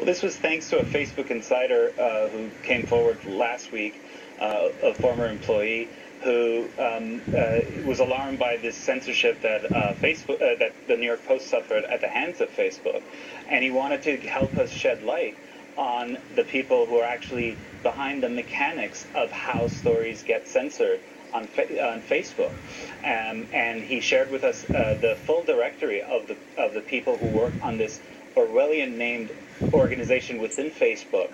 Well, this was thanks to a Facebook insider uh, who came forward last week, uh, a former employee who um, uh, was alarmed by this censorship that uh, Facebook, uh, that the New York Post suffered at the hands of Facebook, and he wanted to help us shed light on the people who are actually behind the mechanics of how stories get censored on, on Facebook. Um, and he shared with us uh, the full directory of the, of the people who work on this Orwellian named organization within Facebook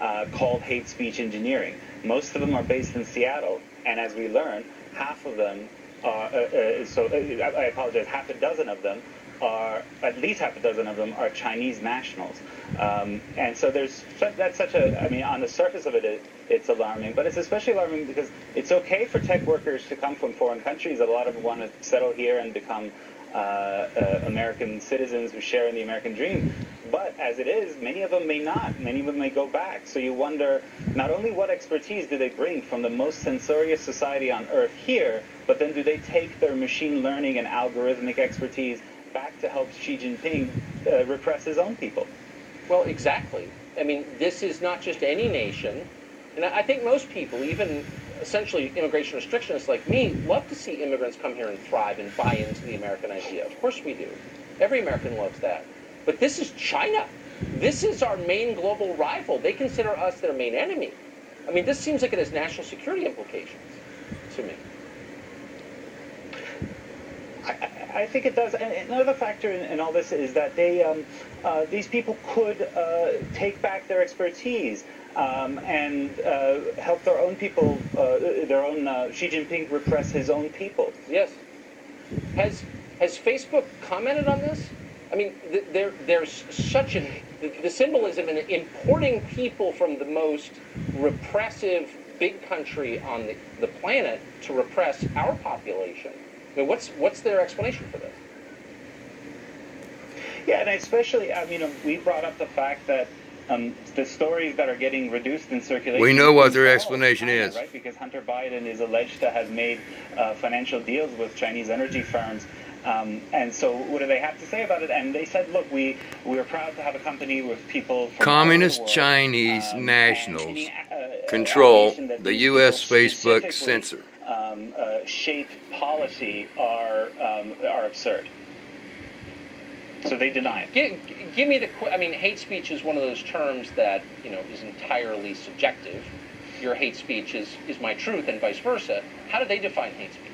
uh, called Hate Speech Engineering. Most of them are based in Seattle, and as we learn, half of them are, uh, uh, so uh, I apologize, half a dozen of them are, at least half a dozen of them are Chinese nationals. Um, and so there's, that's such a, I mean, on the surface of it, it, it's alarming, but it's especially alarming because it's okay for tech workers to come from foreign countries. A lot of them want to settle here and become uh, uh, American citizens who share in the American dream. But as it is, many of them may not. Many of them may go back. So you wonder not only what expertise do they bring from the most censorious society on earth here, but then do they take their machine learning and algorithmic expertise back to help Xi Jinping uh, repress his own people? Well, exactly. I mean, this is not just any nation. And I think most people, even essentially immigration restrictionists like me, love to see immigrants come here and thrive and buy into the American idea. Of course we do. Every American loves that. But this is China. This is our main global rival. They consider us their main enemy. I mean, this seems like it has national security implications to me. I, I think it does. And another factor in, in all this is that they, um, uh, these people could uh, take back their expertise um, and uh, help their own people, uh, their own uh, Xi Jinping repress his own people. Yes. Has has Facebook commented on this? I mean, th- there there's such an the, the symbolism in importing people from the most repressive big country on the, the planet to repress our population. I mean, what's what's their explanation for this? Yeah, and especially, I mean, we brought up the fact that um, the stories that are getting reduced in circulation. We know what their explanation China, is. Right? Because Hunter Biden is alleged to have made uh, financial deals with Chinese energy firms. Um, and so, what do they have to say about it? And they said, "Look, we we are proud to have a company with people." Communist world, Chinese um, nationals any, uh, control the U.S. Facebook censor. Um, uh, shape policy are um, are absurd. So they deny it. Give, give me the. I mean, hate speech is one of those terms that you know is entirely subjective. Your hate speech is is my truth, and vice versa. How do they define hate speech?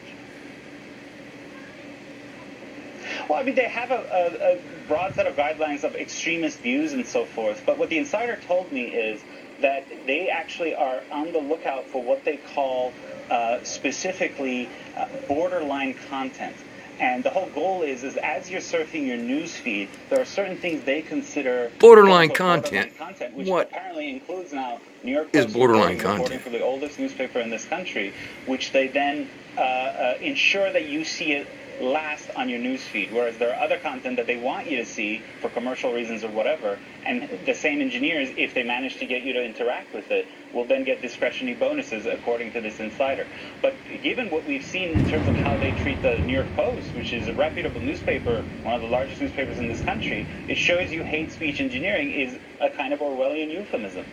Well, I mean, they have a, a, a broad set of guidelines of extremist views and so forth. But what the insider told me is that they actually are on the lookout for what they call uh, specifically uh, borderline content. And the whole goal is, is as you're surfing your news feed, there are certain things they consider borderline content. Borderline content, which what apparently includes now New York Post is borderline content for the oldest newspaper in this country, which they then uh, uh, ensure that you see it last on your newsfeed, whereas there are other content that they want you to see for commercial reasons or whatever, and the same engineers, if they manage to get you to interact with it, will then get discretionary bonuses according to this insider. But given what we've seen in terms of how they treat the New York Post, which is a reputable newspaper, one of the largest newspapers in this country, it shows you hate speech engineering is a kind of Orwellian euphemism.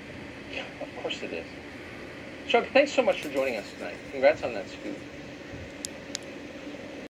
Yeah, of course it is. Chuck, thanks so much for joining us tonight. Congrats on that scoop.